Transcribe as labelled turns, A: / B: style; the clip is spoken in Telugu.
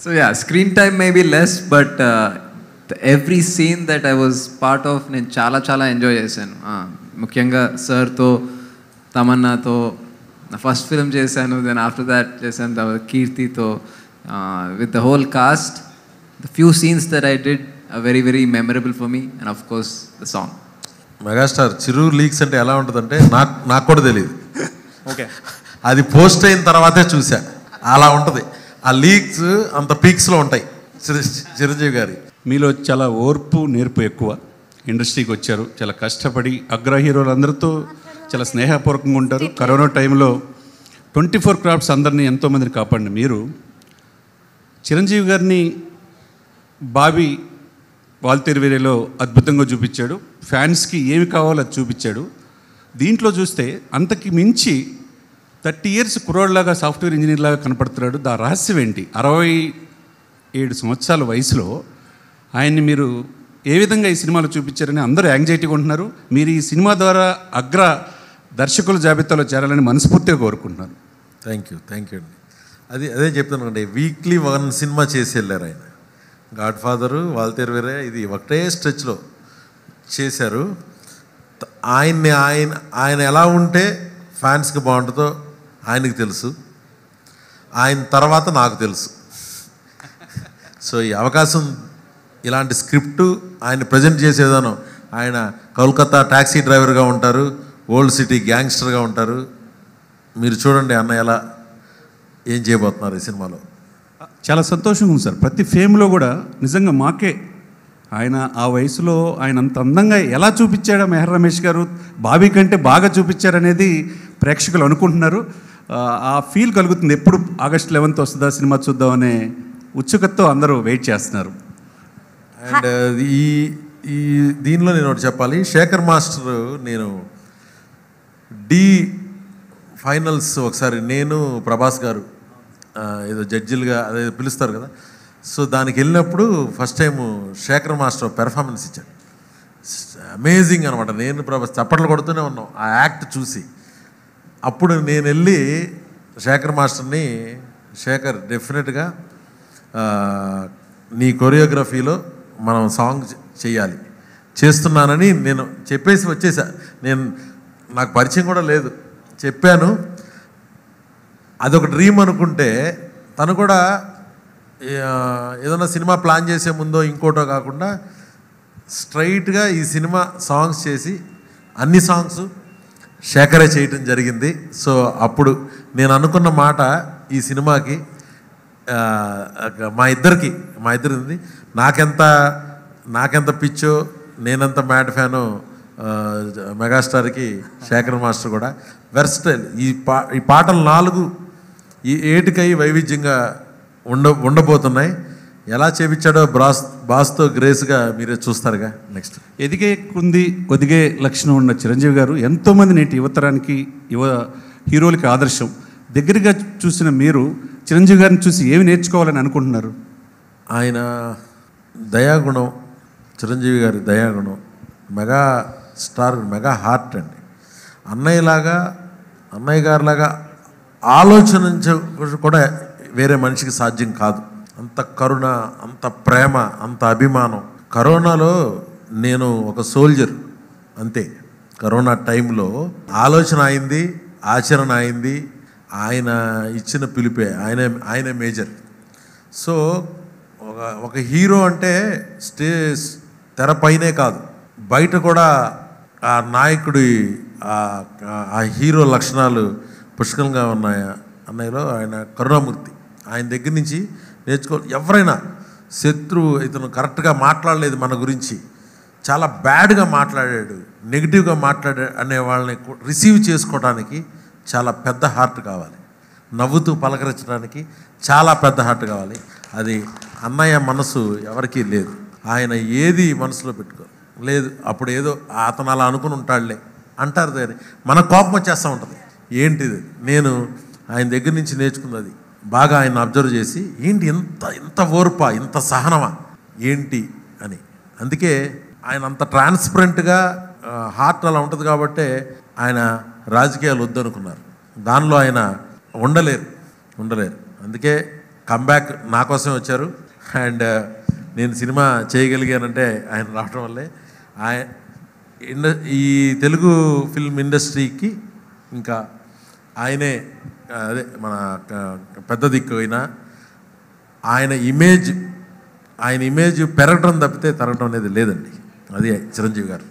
A: Screen time may be less, but uh, the, every scene that I was part of, నేను చాలా చాలా ఎంజాయ్ చేశాను. ముఖ్యంగా సార్తో తమన్నాతో నా ఫస్ట్ ఫిల్మ్ చేశాను దెన్ ఆఫ్టర్ దాట్ చేశాను తర్వాత కీర్తితో with the whole cast the few scenes that I did very very memorable for me and of course the song
B: megastar Chiru leaks అంటే ఎలా ఉంటుందంటే నాకు నాకు కూడా తెలియదు
C: ఓకే
B: అది పోస్ట్ అయిన తర్వాతే చూసా అలా ఉంటుంది. ఆ లీక్స్ అంత పీక్స్లో ఉంటాయి. చిరంజీవి గారి.
C: మీలో చాలా ఓర్పు నేర్పు ఎక్కువ. ఇండస్ట్రీకి వచ్చారు. చాలా కష్టపడి అగ్ర హీరోలందరితో చాలా స్నేహపూర్వకంగా ఉంటారు. కరోనా టైంలో ట్వంటీ ఫోర్ క్రాఫ్ట్స్ అందరినీ ఎంతోమందిని కాపాడిన మీరు. చిరంజీవి గారిని బాబీ వాల్తెరివేరేలో అద్భుతంగా చూపించాడు. ఫ్యాన్స్కి ఏమి కావాలో అది చూపించాడు. దీంట్లో చూస్తే అంతకి మించి థర్టీ ఇయర్స్ కుర్రోడ్లాగా సాఫ్ట్వేర్ ఇంజనీర్ లాగా కనపడుతున్నాడు. దా రహస్యం ఏంటి? అరవై ఏడు సంవత్సరాల వయసులో ఆయన్ని మీరు ఏ విధంగా ఈ సినిమాలో చూపించారని అందరూ యాంగ్జైటీగా ఉంటున్నారు. మీరు ఈ సినిమా ద్వారా అగ్ర దర్శకుల జాబితాలో చేరాలని మనస్ఫూర్తిగా కోరుకుంటున్నాను.
B: థ్యాంక్ యూ థ్యాంక్ యూ అండి అది అదే చెప్తాను అండి. వీక్లీ వన్ సినిమా చేసి వెళ్ళారు ఆయన. గాడ్ ఫాదరు వాల్తేరు వేరే ఇది ఒకటే స్ట్రెచ్లో చేశారు. ఆయన్ని ఆయన ఆయన ఎలా ఉంటే ఫ్యాన్స్కి బాగుంటుందో ఆయనకి తెలుసు. ఆయన తర్వాత నాకు తెలుసు. సో ఈ అవకాశం ఇలాంటి స్క్రిప్ట్ ఆయన ప్రజెంట్ చేసే విధానం ఆయన కోల్కతా ట్యాక్సీ డ్రైవర్గా ఉంటారు ఓల్డ్ సిటీ గ్యాంగ్స్టర్గా ఉంటారు. మీరు చూడండి అన్న ఎలా ఏం చేయబోతున్నారు ఈ సినిమాలో.
C: చాలా సంతోషంగా ఉంది సార్. ప్రతి ఫేమ్లో కూడా నిజంగా మాకే ఆయన ఆ వయసులో ఆయన అంత అందంగా ఎలా చూపించాడో మెహర్ రమేష్ గారు? బాబీ కంటే బాగా చూపించారనేది ప్రేక్షకులు అనుకుంటున్నారు. ఆ, ఫీల్ కలుగుతుంది. ఎప్పుడు ఆగస్ట్ లెవెన్త్ వస్తుందా సినిమా చూద్దాం అనే ఉత్సుకతతో అందరూ వెయిట్ చేస్తున్నారు.
B: అండ్ ఈ ఈ దీనిలో నేను ఒకటి చెప్పాలి. శేఖర్ మాస్టర్ నేను డి ఫైనల్స్ ఒకసారి నేను ప్రభాస్ గారు ఏదో జడ్జిలుగా అదే పిలుస్తారు కదా. సో దానికి వెళ్ళినప్పుడు first time Shekhar master performance ఇచ్చాడు అమేజింగ్ అనమాట నేను ప్రభాస్ చప్పట్లు కొడుతూనే ఉన్నాం. ఆ యాక్ట్ చూసి. అప్పుడు నేను వెళ్ళి శేఖర్ మాస్టర్ని శేఖర్ డెఫినెట్గా నీ కొరియోగ్రఫీలో మనం సాంగ్ చేయాలి చేస్తున్నానని నేను చెప్పేసి వచ్చేసా. నేను నాకు పరిచయం కూడా లేదు. చెప్పాను. అదొక డ్రీమ్ అనుకుంటే తను కూడా ఏదైనా సినిమా ప్లాన్ చేసే ముందో ఇంకోటో కాకుండా స్ట్రైట్గా ఈ సినిమా సాంగ్స్ చేసి అన్ని సాంగ్స్ శేఖరే చేయటం జరిగింది. సో అప్పుడు నేను అనుకున్న మాట ఈ సినిమాకి మా ఇద్దరికి మా ఇద్దరిది నాకెంత నాకెంత పిచ్చో నేనెంత మ్యాడ్ ఫ్యాను మెగాస్టార్కి శేఖర్ మాస్టర్ కూడా వెర్స్టైల్. ఈ పా ఈ పాటలు నాలుగు ఈ ఏటికై వైవిధ్యంగా ఉండ ఉండబోతున్నాయి. ఎలా చేపించాడో బ్రాస్ బాస్తో గ్రేస్గా మీరే చూస్తారుగా? నెక్స్ట్
C: ఎదిగే కుంది ఒదిగే లక్షణం ఉన్న చిరంజీవి గారు ఎంతోమంది నేటి యువతరానికి యువ హీరోలకి ఆదర్శం. దగ్గరగా చూసిన మీరు చిరంజీవి గారిని చూసి ఏమి నేర్చుకోవాలని అనుకుంటున్నారు?
B: ఆయన దయాగుణం చిరంజీవి గారి దయాగుణం మెగా స్టార్ మెగా హార్ట్ అండి. అన్నయ్యలాగా అన్నయ్య గారిలాగా ఆలోచన కూడా వేరే మనిషికి సాధ్యం కాదు. అంత కరుణ అంత ప్రేమ అంత అభిమానం. కరోనాలో నేను ఒక సోల్జర్ అంతే. కరోనా టైంలో ఆలోచన అయింది ఆచరణ అయింది ఆయన ఇచ్చిన పిలిపే ఆయన ఆయన మేజర్. సో ఒక ఒక హీరో అంటే స్టేజ్ తెరపైనే కాదు. బయట కూడా ఆ నాయకుడి ఆ- హీరో లక్షణాలు పుష్కలంగా ఉన్నాయా అన్నయ్యలో ఆయన కరుణామూర్తి. ఆయన దగ్గర నుంచి నేర్చుకో ఎవరైనా శత్రువు ఇతను కరెక్ట్గా మాట్లాడలేదు మన గురించి చాలా బ్యాడ్గా మాట్లాడాడు నెగిటివ్గా మాట్లాడాడు అనే వాళ్ళని రిసీవ్ చేసుకోవడానికి చాలా పెద్ద హార్ట్ కావాలి. నవ్వుతూ పలకరించడానికి చాలా పెద్ద హార్ట్ కావాలి. అది అన్నయ్య మనసు ఎవరికీ లేదు. ఆయన ఏది మనసులో పెట్టుకో లేదు అప్పుడు ఏదో అతను అలా అనుకుని ఉంటాడులే అంటారు దాన్ని మన కోపం వచ్చేస్తూ ఉంటుంది. ఏంటిది? నేను ఆయన దగ్గర నుంచి నేర్చుకున్నది బాగా ఆయన అబ్జర్వ్ చేసి ఏంటి ఇంత ఇంత ఓర్పా ఇంత సహనమా? ఏంటి? అని. అందుకే ఆయన అంత ట్రాన్స్పరెంట్గా హార్ట్ అలా ఉంటుంది కాబట్టే ఆయన రాజకీయాలు వద్దనుకున్నారు. దానిలో ఆయన ఉండలేరు ఉండలేరు. అందుకే కంబ్యాక్ నా కోసం వచ్చారు. అండ్ నేను సినిమా చేయగలిగానంటే ఆయన రావడం వల్లే. ఆయన ఇండ ఈ తెలుగు ఫిల్మ్ ఇండస్ట్రీకి ఇంకా ఆయనే అదే మన పెద్ద దిక్కు అయినా ఆయన ఇమేజ్ ఆయన ఇమేజ్ పెరగడం తప్పితే తరగడం అనేది లేదండి. అది చిరంజీవి గారు.